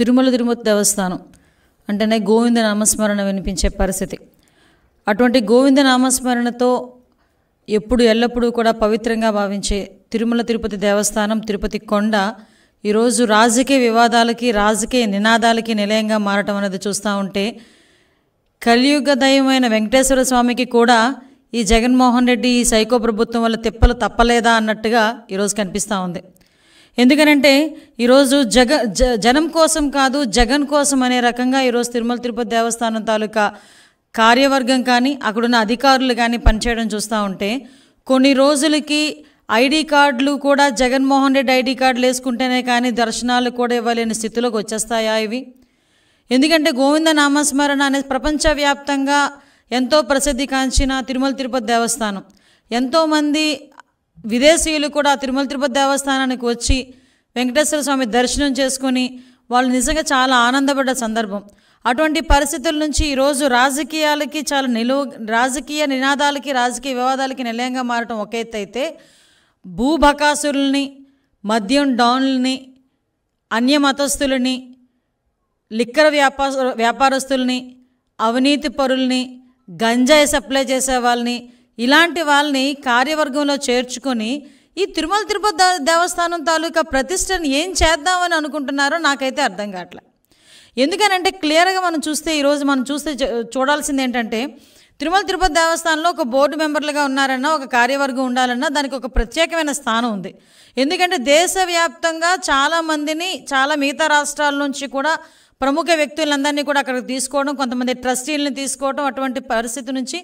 తిరుమల తిరుమతి దేవస్థానం అంటేనే గోవింద నామస్మరణ వినిపించే పరిస్థితి. అటువంటి గోవింద నామస్మరణతో ఎప్పుడు ఎల్లప్పుడూ కూడా పవిత్రంగా భావించే తిరుమల తిరుపతి దేవస్థానం తిరుపతి కొండ ఈరోజు రాజకీయ వివాదాలకి రాజకీయ నినాదాలకి నిలయంగా మారటం అనేది చూస్తూ ఉంటే కలియుగ దైవమైన వెంకటేశ్వర స్వామికి కూడా ఈ జగన్మోహన్ రెడ్డి ఈ సైకో ప్రభుత్వం వల్ల తిప్పలు తప్పలేదా అన్నట్టుగా ఈరోజు కనిపిస్తూ ఉంది. ఎందుకనంటే ఈరోజు జగ జ జనం కోసం కాదు జగన్ కోసం అనే రకంగా ఈరోజు తిరుమల తిరుపతి దేవస్థానం తాలూకా కార్యవర్గం కానీ అక్కడున్న అధికారులు కానీ పనిచేయడం చూస్తూ ఉంటే కొన్ని రోజులకి ఐడి కార్డులు కూడా జగన్మోహన్ రెడ్డి ఐడి కార్డులు వేసుకుంటేనే కానీ దర్శనాలు కూడా ఇవ్వలేని స్థితిలోకి వచ్చేస్తాయా ఇవి? ఎందుకంటే గోవింద నామస్మరణ అనేది ప్రపంచవ్యాప్తంగా ఎంతో ప్రసిద్ధి కాంచిన తిరుమల తిరుపతి దేవస్థానం. ఎంతోమంది విదేశీయులు కూడా తిరుమల తిరుపతి దేవస్థానానికి వచ్చి వెంకటేశ్వర స్వామి దర్శనం చేసుకుని వాళ్ళు నిజంగా చాలా ఆనందపడ్డ సందర్భం. అటువంటి పరిస్థితుల నుంచి ఈరోజు రాజకీయాలకి చాలా నిలువ రాజకీయ నినాదాలకి రాజకీయ వివాదాలకి నిలయంగా మారటం ఒక ఎత్తు అయితే భూబకాసురుల్ని మద్యం డాన్లని అన్య మతస్థులని లిక్కర్ వ్యాపార వ్యాపారస్తుల్ని అవినీతి పరుల్ని గంజాయి సప్లై చేసే వాళ్ళని ఇలాంటి వాళ్ళని కార్యవర్గంలో చేర్చుకొని ఈ తిరుమల తిరుపతి దేవస్థానం తాలూకా ప్రతిష్టను ఏం చేద్దామని అనుకుంటున్నారో నాకైతే అర్థం కావట్లే. ఎందుకనంటే క్లియర్గా మనం చూస్తే ఈరోజు మనం చూస్తే చూడాల్సింది ఏంటంటే తిరుమల తిరుపతి దేవస్థానంలో ఒక బోర్డు మెంబర్లుగా ఉన్నారన్నా ఒక కార్యవర్గం ఉండాలన్నా దానికి ఒక ప్రత్యేకమైన స్థానం ఉంది. ఎందుకంటే దేశవ్యాప్తంగా చాలామందిని చాలా మిగతా రాష్ట్రాల నుంచి కూడా ప్రముఖ వ్యక్తులందరినీ కూడా అక్కడికి తీసుకోవడం కొంతమంది ట్రస్టీలను తీసుకోవడం అటువంటి పరిస్థితి నుంచి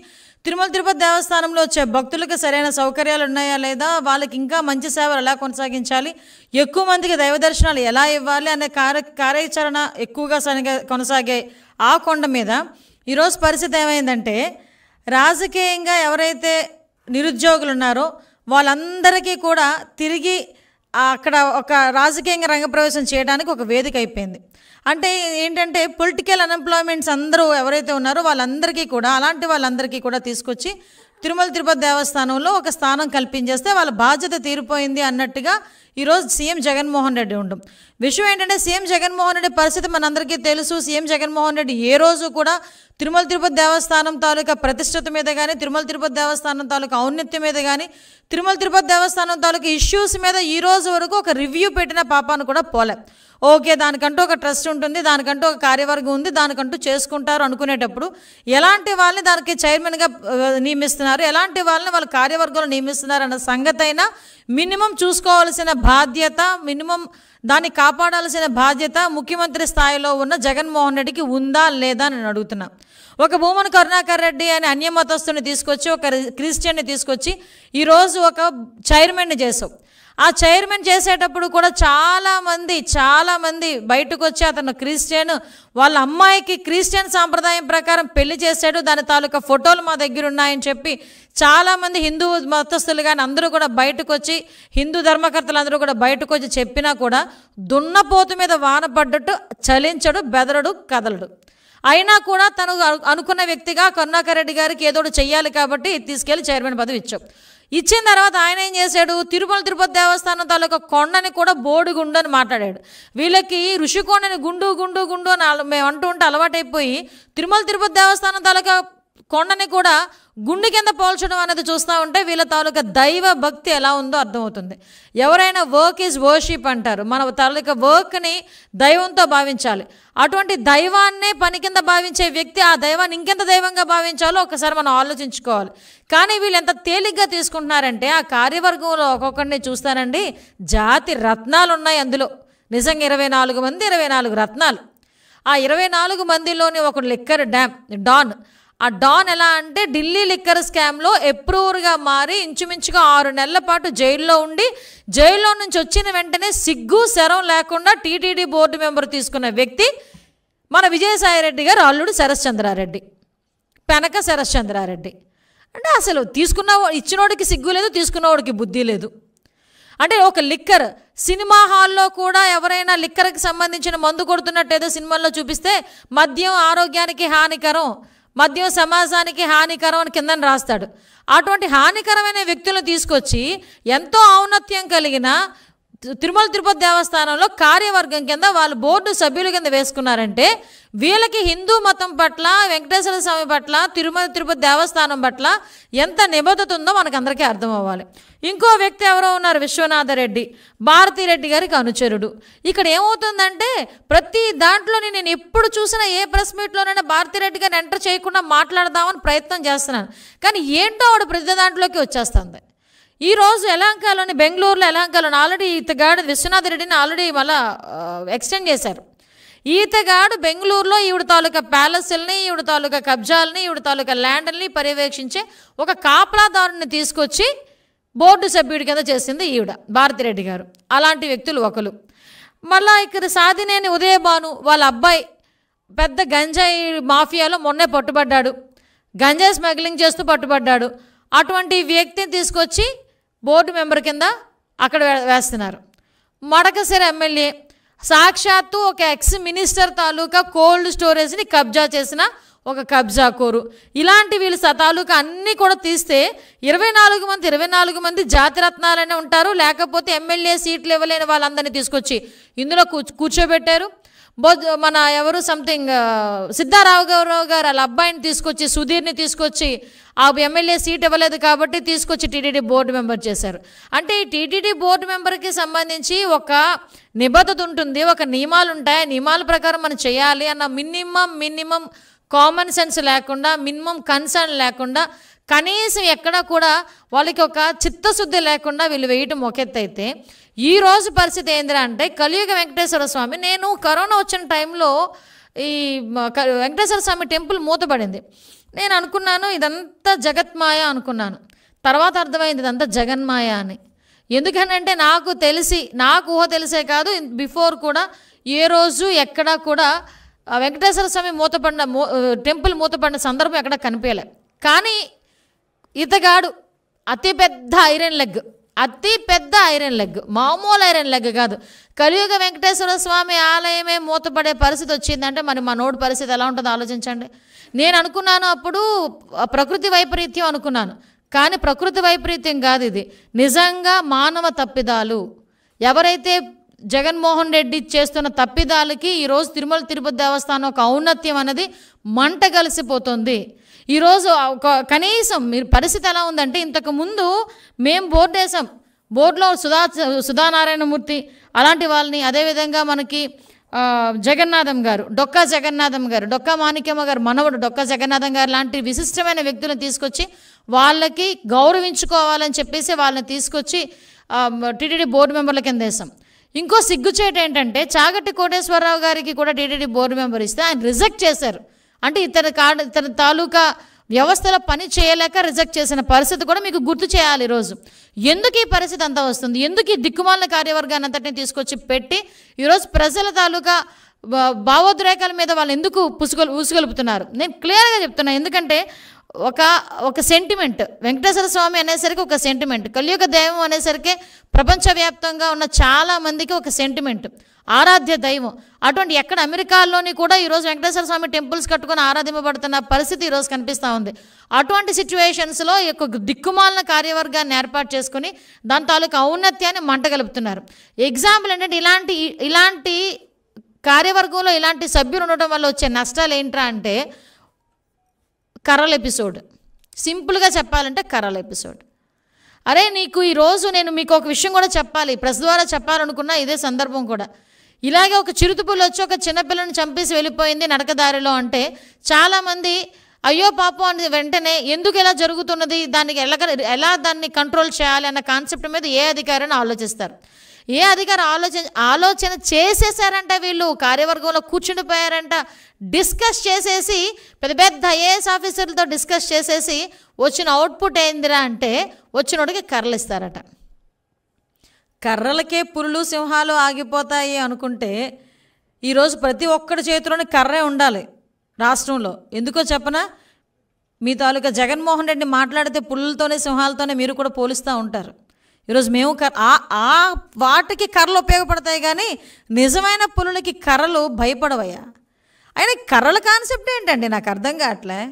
తిరుమల తిరుపతి దేవస్థానంలో వచ్చే భక్తులకు సరైన సౌకర్యాలు ఉన్నాయా లేదా వాళ్ళకి ఇంకా మంచి సేవలు ఎలా కొనసాగించాలి ఎక్కువ మందికి దైవ దర్శనాలు ఎలా ఇవ్వాలి అనే కార్య కార్యాచరణ ఎక్కువగా సరిగా కొనసాగే ఆ కొండ మీద ఈరోజు పరిస్థితి ఏమైందంటే రాజకీయంగా ఎవరైతే నిరుద్యోగులు ఉన్నారో వాళ్ళందరికీ కూడా తిరిగి అక్కడ ఒక రాజకీయంగా రంగప్రవేశం చేయడానికి ఒక వేదిక అయిపోయింది. అంటే ఏంటంటే పొలిటికల్ అన్ఎంప్లాయ్మెంట్స్ అందరూ ఎవరైతే ఉన్నారో వాళ్ళందరికీ కూడా అలాంటి వాళ్ళందరికీ కూడా తీసుకొచ్చి తిరుమల తిరుపతి దేవస్థానంలో ఒక స్థానం కల్పించేస్తే వాళ్ళ బాధ్యత తీరిపోయింది అన్నట్టుగా ఈరోజు సీఎం జగన్మోహన్ రెడ్డి ఉండడం విషయం ఏంటంటే సీఎం జగన్మోహన్ రెడ్డి పరిస్థితి మనందరికీ తెలుసు. సీఎం జగన్మోహన్ రెడ్డి ఏ రోజు కూడా తిరుమల తిరుపతి దేవస్థానం తాలూకా ప్రతిష్టత మీద కానీ తిరుమల తిరుపతి దేవస్థానం తాలూకా ఔన్నత్యం మీద కానీ తిరుమల తిరుపతి దేవస్థానం తాలూకా ఇష్యూస్ మీద ఈ రోజు వరకు ఒక రివ్యూ పెట్టిన పాపాను కూడా పోలే. ఓకే దానికంటూ ఒక ట్రస్ట్ ఉంటుంది దానికంటూ ఒక కార్యవర్గం ఉంది దానికంటూ చేసుకుంటారు అనుకునేటప్పుడు ఎలాంటి వాళ్ళని దానికి చైర్మన్గా నియమిస్తున్నారు ఎలాంటి వాళ్ళని వాళ్ళ కార్యవర్గంలో నియమిస్తున్నారు అన్న సంగతి అయినా మినిమం చూసుకోవాల్సిన బాధ్యత మినిమం దాన్ని కాపాడాల్సిన బాధ్యత ముఖ్యమంత్రి స్థాయిలో ఉన్న జగన్మోహన్ రెడ్డికి ఉందా లేదా అని నేను అడుగుతున్నా. ఒక భూమన్ కరుణాకర్ రెడ్డి అనే అన్యమతస్తుని తీసుకొచ్చి ఒక క్రిస్టియన్ని తీసుకొచ్చి ఈరోజు ఒక చైర్మన్ని చేసావు ఆ చైర్మన్ చేసేటప్పుడు కూడా చాలామంది చాలామంది బయటకు వచ్చి అతను క్రిస్టియన్ వాళ్ళ అమ్మాయికి క్రిస్టియన్ సాంప్రదాయం ప్రకారం పెళ్ళి చేశాడు దాని తాలూకా ఫోటోలు మా దగ్గర ఉన్నాయని చెప్పి చాలామంది హిందూ మతస్థులు కానీ అందరూ కూడా బయటకు వచ్చి హిందూ ధర్మకర్తలు అందరూ కూడా బయటకు వచ్చి చెప్పినా కూడా దున్నపోతు మీద వాన పడ్డట్టు చలించడు బెదరడు కదలడు. అయినా కూడా తను అనుకున్న వ్యక్తిగా కరుణాకర్ రెడ్డి గారికి ఏదో ఒకటి చెయ్యాలి కాబట్టి తీసుకెళ్ళి చైర్మన్ పదవి ఇచ్చాం. ఇచ్చిన తర్వాత ఆయన ఏం చేశాడు? తిరుమల తిరుపతి దేవస్థానం తాలూకా కొండని కూడా బోడి గుండు అని మాట్లాడాడు. వీళ్ళకి ఋషికొండని గుండు గుండు గుండు అని మేము అంటూ ఉంటే అలవాటైపోయి తిరుమల తిరుపతి దేవస్థానం తాలూకా కొండని కూడా గుండె కింద పోల్చడం అనేది చూస్తూ ఉంటే వీళ్ళ తాలూకా దైవ భక్తి ఎలా ఉందో అర్థమవుతుంది. ఎవరైనా వర్క్ ఈజ్ వర్షిప్ అంటారు. మన తాలూకా వర్క్ని దైవంతో భావించాలి. అటువంటి దైవాన్నే పని కింద భావించే వ్యక్తి ఆ దైవాన్ని ఇంకెంత దైవంగా భావించాలో ఒకసారి మనం ఆలోచించుకోవాలి. కానీ వీళ్ళు ఎంత తేలిగ్గా తీసుకుంటున్నారంటే ఆ కార్యవర్గంలో ఒక్కొక్కరిని చూస్తానండి. జాతి రత్నాలు ఉన్నాయి అందులో. నిజంగా ఇరవై నాలుగు మంది ఇరవై నాలుగు రత్నాలు. ఆ ఇరవై నాలుగు మందిలోని ఒక లిక్కర్ డ్యామ్ డాన్. ఆ డాన్ ఎలా అంటే ఢిల్లీ లిక్కర్ స్కామ్లో ఎప్రూవర్గా మారి ఇంచుమించుగా ఆరు నెలల పాటు జైల్లో ఉండి జైల్లో నుంచి వచ్చిన వెంటనే సిగ్గు శరం లేకుండా టీటీడీ బోర్డు మెంబర్ తీసుకున్న వ్యక్తి మన విజయసాయిరెడ్డి గారు అల్లుడు శరశ్చంద్రారెడ్డి పెనక శరశ్చంద్రారెడ్డి. అంటే అసలు తీసుకున్న ఇచ్చినోడికి సిగ్గు లేదు తీసుకున్నవాడికి బుద్ధి లేదు. అంటే ఒక లిక్కర్ సినిమా హాల్లో కూడా ఎవరైనా లిక్కర్కి సంబంధించిన మందు కొడుతున్నట్టు ఏదో సినిమాల్లో చూపిస్తే మద్యం ఆరోగ్యానికి హానికరం మద్యం సమాజానికి హానికరం అని కిందని రాస్తాడు. అటువంటి హానికరమైన వ్యక్తులను తీసుకొచ్చి ఎంతో ఔన్నత్యం కలిగిన తిరుమల తిరుపతి దేవస్థానంలో కార్యవర్గం కింద వాళ్ళు బోర్డు సభ్యుల కింద వేసుకున్నారంటే వీళ్ళకి హిందూ మతం పట్ల వెంకటేశ్వర స్వామి పట్ల తిరుమల తిరుపతి దేవస్థానం పట్ల ఎంత నిబద్ధత ఉందో మనకందరికీ అర్థం అవ్వాలి ఇంకో వ్యక్తి ఎవరో ఉన్నారు విశ్వనాథరెడ్డి భారతిరెడ్డి గారికి అనుచరుడు. ఇక్కడ ఏమవుతుందంటే ప్రతి దాంట్లోని నేను ఎప్పుడు చూసినా ఏ ప్రెస్ మీట్లోనైనా భారతిరెడ్డి గారిని ఎంటర్ చేయకుండా మాట్లాడదామని ప్రయత్నం చేస్తున్నాను. కానీ ఏంటో ఆవిడ ప్రతి దాంట్లోకి వచ్చేస్తుంది. ఈ రోజు బెంగళూరులో ఎలాంకాలోని ఆల్రెడీ ఈతగాడు విశ్వనాథ్ రెడ్డిని ఆల్రెడీ మళ్ళా ఎక్స్టెండ్ చేశారు. ఈతగాడు బెంగళూరులో ఈవిడ తాలూకా ప్యాలెస్ల్ని ఈవిడ తాలూకా కబ్జాలని ఈవిడ తాలూకా ల్యాండ్ని పర్యవేక్షించే ఒక కాపలాదారుని తీసుకొచ్చి బోర్డు సభ్యుడి కింద చేసింది ఈవిడ భారతిరెడ్డి గారు. అలాంటి వ్యక్తులు ఒకరు. మళ్ళా ఇక్కడ సాధినేని ఉదయభాను వాళ్ళ అబ్బాయి పెద్ద గంజాయి మాఫియాలో మొన్నే పట్టుబడ్డాడు. గంజాయి స్మగ్లింగ్ చేస్తూ పట్టుబడ్డాడు. అటువంటి వ్యక్తిని తీసుకొచ్చి బోర్డు మెంబర్ కింద అక్కడ వేస్తున్నారు. మడకసిర ఎమ్మెల్యే సాక్షాత్తు ఒక ఎక్స్ మినిస్టర్ తాలూకా కోల్డ్ స్టోరేజ్ని కబ్జా చేసిన ఒక కబ్జా కోరు ఇలాంటి వీళ్ళు స- తాలూకా అన్నీ కూడా తీస్తే ఇరవై నాలుగు మంది ఇరవై నాలుగు మంది జాతిరత్నాలనే ఉంటారు. లేకపోతే ఎమ్మెల్యే సీట్లు ఇవ్వలేని వాళ్ళందరినీ తీసుకొచ్చి ఇందులో కూర్చోబెట్టారు. బొద్ మన ఎవరు సంథింగ్ సిద్ధారావు గౌరవ్ గారు వాళ్ళ అబ్బాయిని తీసుకొచ్చి సుధీర్ని తీసుకొచ్చి ఆ ఎమ్మెల్యే సీట్ ఇవ్వలేదు కాబట్టి తీసుకొచ్చి టీటీడీ బోర్డు మెంబర్ చేశారు. అంటే ఈ టీటీడీ బోర్డు మెంబర్కి సంబంధించి ఒక నిబద్ధత ఉంటుంది ఒక నియమాలు ఉంటాయి. ఆ నియమాల ప్రకారం మనం చేయాలి అన్న మినిమం మినిమం కామన్ సెన్స్ లేకుండా మినిమం కన్సర్న్ లేకుండా కనీసం ఎక్కడా కూడా వాళ్ళకి ఒక చిత్తశుద్ధి లేకుండా వీళ్ళు వేయటం ఒక ఎత్తు అయితే ఈ రోజు పరిస్థితి ఏందిరా అంటే కలియుగ వెంకటేశ్వర స్వామి నేను కరోనా వచ్చిన టైంలో ఈ వెంకటేశ్వర స్వామి టెంపుల్ మూతపడింది. నేను అనుకున్నాను ఇదంతా జగత్మాయ అనుకున్నాను. తర్వాత అర్థమైంది ఇదంతా జగన్మాయ అని. ఎందుకనంటే నాకు తెలిసి నాకు ఊహ తెలిసే కాదు బిఫోర్ కూడా ఏ రోజు ఎక్కడా కూడా వెంకటేశ్వర స్వామి మూతపడిన మూ టెంపుల్ మూతపడిన సందర్భం ఎక్కడ కనిపించలే. కానీ ఇతగాడు అతి పెద్ద ఐరన్ లెగ్. అతి పెద్ద ఐరన్ లెగ్ మామూలు ఐరన్ లెగ్ కాదు. కలియుగ వెంకటేశ్వర స్వామి ఆలయమే మూతపడే పరిస్థితి వచ్చిందంటే మరి మా నోటి పరిస్థితి ఎలా ఉంటుందో ఆలోచించండి. నేను అనుకున్నాను అప్పుడు ప్రకృతి వైపరీత్యం అనుకున్నాను. కానీ ప్రకృతి వైపరీత్యం కాదు ఇది. నిజంగా మానవ తప్పిదాలు. ఎవరైతే జగన్మోహన్ రెడ్డి చేస్తున్న తప్పిదాలకి ఈరోజు తిరుమల తిరుపతి దేవస్థానం ఒక ఔన్నత్యం అనేది మంట కలిసిపోతుంది. ఈరోజు ఒక కనీసం మీరు పరిస్థితి ఎలా ఉందంటే ఇంతకు ముందు మేము బోర్డు వేసాం బోర్డులో సుధా సుధానారాయణమూర్తి అలాంటి వాళ్ళని అదేవిధంగా మనకి జగన్నాథం గారు డొక్కా జగన్నాథం గారు డొక్కా మాణిక్యమ్మ గారు మనవడు డొక్కా జగన్నాథం గారు లాంటి విశిష్టమైన వ్యక్తులను తీసుకొచ్చి వాళ్ళకి గౌరవించుకోవాలని చెప్పేసి వాళ్ళని తీసుకొచ్చి టీటీడీ బోర్డు మెంబర్ల కింద వేసాం ఇంకో సిగ్గుచేట ఏంటంటే చాగట్టి కోటేశ్వరరావు గారికి కూడా టీటీడీ బోర్డు మెంబర్ ఇస్తే ఆయన రిజెక్ట్ చేశారు. అంటే ఇతని కాడ ఇతని తాలూకా వ్యవస్థలో పని చేయలేక రిజెక్ట్ చేసిన పరిస్థితి కూడా మీకు గుర్తు చేయాలి ఈరోజు ఎందుకు ఈ పరిస్థితి అంతా వస్తుంది? ఎందుకు ఈ దిక్కుమాలిన కార్యవర్గాన్ని అంతటిని తీసుకొచ్చి పెట్టి ఈరోజు ప్రజల తాలూకా భా- భావోద్రేకాల మీద వాళ్ళు ఎందుకు పుసుగొలు ఊసుగొలుపుతున్నారు? నేను క్లియర్గా చెప్తున్నా ఎందుకంటే ఒక ఒక సెంటిమెంట్ వెంకటేశ్వర స్వామి అనేసరికి ఒక సెంటిమెంట్ కలియుగ దైవం అనేసరికి ప్రపంచవ్యాప్తంగా ఉన్న చాలా మందికి ఒక సెంటిమెంట్ ఆరాధ్య దైవం. అటువంటి ఎక్కడ అమెరికాలోని కూడా ఈరోజు వెంకటేశ్వర స్వామి టెంపుల్స్ కట్టుకొని ఆరాధింపబడుతున్న పరిస్థితి ఈరోజు కనిపిస్తూ ఉంది. అటువంటి సిచ్యువేషన్స్లో ఈ యొక్క దిక్కుమాలిన కార్యవర్గాన్ని ఏర్పాటు చేసుకుని దాని తాలూకు ఔన్నత్యాన్ని మంటగలుపుతున్నారు. ఎగ్జాంపుల్ ఏంటంటే ఇలాంటి ఇలాంటి కార్యవర్గంలో ఇలాంటి సభ్యులు ఉండటం వల్ల వచ్చే నష్టాలు ఏంట్రా అంటే కర్రల ఎపిసోడ్. సింపుల్గా చెప్పాలంటే కర్రల ఎపిసోడ్. అరే నీకు ఈరోజు నేను మీకు ఒక విషయం కూడా చెప్పాలి. ప్రెస్ ద్వారా చెప్పాలనుకున్నా ఇదే సందర్భం కూడా. ఇలాగే ఒక చిరుతుపులు వచ్చి ఒక చిన్నపిల్లని చంపేసి వెళ్ళిపోయింది నడకదారిలో అంటే చాలామంది అయ్యో పాపం అని వెంటనే ఎందుకు ఇలా జరుగుతున్నది? దానికి ఎలా ఎలా దాన్ని కంట్రోల్ చేయాలి అన్న కాన్సెప్ట్ మీద ఏ అధికారిని ఆలోచిస్తారు? ఏ అధికారి ఆలోచన ఆలోచన చేసేసారంట వీళ్ళు? కార్యవర్గంలో కూర్చుండిపోయారంట. డిస్కస్ చేసేసి పెద్ద పెద్ద ఐఏఎస్ ఆఫీసర్లతో డిస్కస్ చేసేసి వచ్చిన అవుట్పుట్ ఏందిరా అంటే వచ్చినోడికి కర్రలు ఇస్తారట కర్రలకే పులులు సింహాలు ఆగిపోతాయి అనుకుంటే ఈరోజు ప్రతి ఒక్కడి చేతిలోని కర్రే ఉండాలి రాష్ట్రంలో. ఎందుకో చెప్పనా? మీ తాలూకా జగన్మోహన్ రెడ్డి మాట్లాడితే పుల్లలతోనే సింహాలతోనే మీరు కూడా పోలుస్తూ ఉంటారు. ఈరోజు మేము కర్ర ఆ వాటికి కర్రలు ఉపయోగపడతాయి కానీ నిజమైన పులులకి కర్రలు భయపడవయ్యా. అయినా కర్రల కాన్సెప్ట్ ఏంటండి? నాకు అర్థం కావట్లే.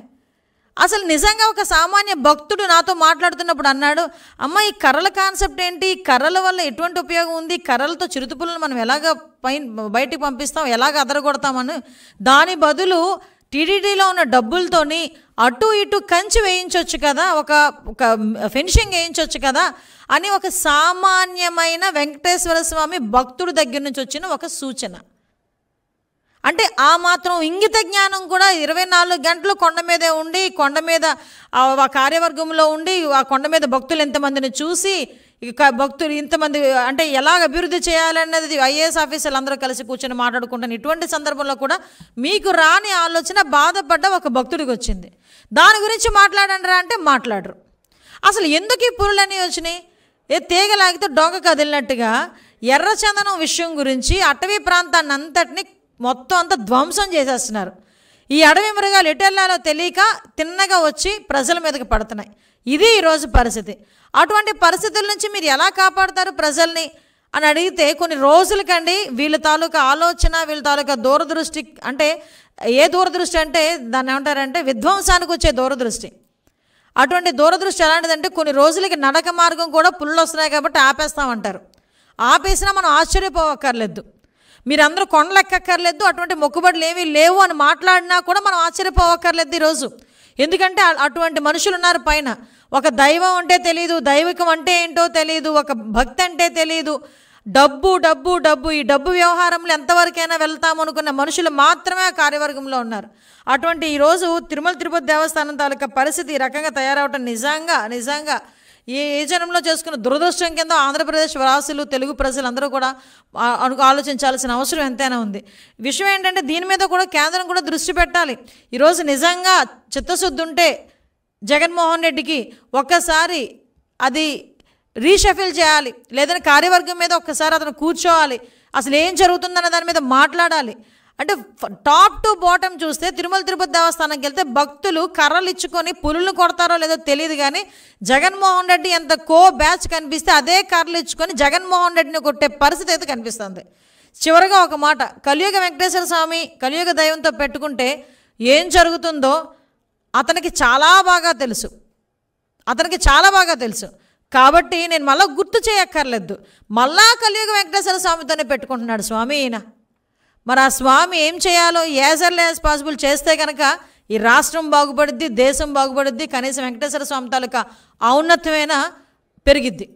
అసలు నిజంగా ఒక సామాన్య భక్తుడు నాతో మాట్లాడుతున్నప్పుడు అన్నాడు అమ్మ ఈ కర్రల కాన్సెప్ట్ ఏంటి? కర్రల వల్ల ఎటువంటి ఉపయోగం ఉంది? కర్రలతో చిరుతుపులను మనం ఎలాగ పై బయటికి పంపిస్తాం? ఎలాగ అదరగొడతామని దాని బదులు టీడీడీలో ఉన్న డబ్బులతోని అటు ఇటు కంచి వేయించవచ్చు కదా ఒక ఒక ఫినిషింగ్ వేయించవచ్చు కదా అని ఒక సామాన్యమైన వెంకటేశ్వర స్వామి భక్తుడి దగ్గర నుంచి వచ్చిన ఒక సూచన. అంటే ఆ మాత్రం ఇంగిత జ్ఞానం కూడా ఇరవై నాలుగు గంటలు కొండ మీదే ఉండి కొండ మీద ఆ కార్యవర్గంలో ఉండి ఆ కొండ మీద భక్తులు ఎంతమందిని చూసి ఇక భక్తులు ఇంతమంది అంటే ఎలా అభివృద్ధి చేయాలన్నది ఐఏఎస్ ఆఫీసర్లు అందరూ కలిసి కూర్చొని మాట్లాడుకుంటాను ఇటువంటి సందర్భంలో కూడా మీకు రాని ఆలోచన బాధపడ్డ ఒక భక్తుడికి వచ్చింది. దాని గురించి మాట్లాడండి రా అంటే మాట్లాడరు. అసలు ఎందుకు ఈ పురులన్నీ వచ్చినాయి? ఏ తీగలాగితే డొంగ కదిలినట్టుగా ఎర్రచందనం విషయం గురించి అటవీ ప్రాంతాన్ని అంతటిని మొత్తం అంతా ధ్వంసం చేసేస్తున్నారు. ఈ అడవి మృగాలు ఎటెల్లాలో తెలియక తిన్నగా వచ్చి ప్రజల మీదకి పడుతున్నాయి. ఇది ఈరోజు పరిస్థితి. అటువంటి పరిస్థితుల నుంచి మీరు ఎలా కాపాడతారు ప్రజల్ని అని అడిగితే కొన్ని రోజులకండి వీళ్ళ తాలూకా ఆలోచన వీళ్ళ తాలూకా దూరదృష్టి అంటే ఏ దూరదృష్టి అంటే దాన్ని ఏమంటారంటే విధ్వంసానికి వచ్చే దూరదృష్టి. అటువంటి దూరదృష్టి ఎలాంటిదంటే కొన్ని రోజులకి నడక మార్గం కూడా పుల్లు వస్తున్నాయి కాబట్టి ఆపేస్తామంటారు. ఆపేసినా మనం ఆశ్చర్యపోవక్కర్లేదు. మీరందరూ కొండలు అటువంటి మొక్కుబడులు ఏమీ లేవు అని మాట్లాడినా కూడా మనం ఆశ్చర్యపోవక్కర్లేదు ఈరోజు. ఎందుకంటే అటువంటి మనుషులు ఉన్నారు పైన. ఒక దైవం అంటే తెలియదు దైవికం అంటే ఏంటో తెలియదు ఒక భక్తి అంటే తెలియదు డబ్బు డబ్బు డబ్బు ఈ డబ్బు వ్యవహారంలో ఎంతవరకైనా వెళ్తామనుకున్న మనుషులు మాత్రమే ఆ కార్యవర్గంలో ఉన్నారు. అటువంటి ఈరోజు తిరుమల తిరుపతి దేవస్థానం తాలూకా పరిస్థితి ఈ రకంగా తయారవటం నిజంగా నిజంగా ఏ ఏ జనంలో చేసుకున్న దురదృష్టం కింద ఆంధ్రప్రదేశ్ వాసులు తెలుగు ప్రజలందరూ కూడా అను ఆలోచించాల్సిన అవసరం ఎంతైనా ఉంది. విషయం ఏంటంటే దీని మీద కూడా కేంద్రం కూడా దృష్టి పెట్టాలి. ఈరోజు నిజంగా చిత్తశుద్ధి ఉంటే జగన్మోహన్ రెడ్డికి ఒక్కసారి అది రీషఫిల్ చేయాలి. లేదంటే కార్యవర్గం మీద ఒక్కసారి అతను కూర్చోవాలి. అసలు ఏం జరుగుతుందన్న దాని మీద మాట్లాడాలి. అంటే టాప్ టు బాటమ్ చూస్తే తిరుమల తిరుపతి దేవస్థానంకి వెళ్తే భక్తులు కర్రలు ఇచ్చుకొని పులులను కొడతారో లేదో తెలియదు కానీ జగన్మోహన్ రెడ్డి ఎంత కో బ్యాచ్ కనిపిస్తే అదే కర్రలు ఇచ్చుకొని జగన్మోహన్ రెడ్డిని కొట్టే పరిస్థితి అయితే కనిపిస్తుంది. చివరగా ఒక మాట కలియుగ వెంకటేశ్వర స్వామి కలియుగ దైవంతో పెట్టుకుంటే ఏం జరుగుతుందో అతనికి చాలా బాగా తెలుసు. అతనికి చాలా బాగా తెలుసు. కాబట్టి నేను మళ్ళీ గుర్తు చేయక్కర్లేదు. మళ్ళా కలియుగ వెంకటేశ్వర స్వామితోనే పెట్టుకుంటున్నాడు స్వామి ఈయన. మరి ఆ స్వామి ఏం చేయాలో యాజ్ ఎర్లీ యాజ్ పాసిబుల్ చేస్తే కనుక ఈ రాష్ట్రం బాగుపడుద్ది దేశం బాగుపడుద్ది కనీసం వెంకటేశ్వర స్వామి తాలూకా ఔన్నత్యమైన పెరిగిద్ది.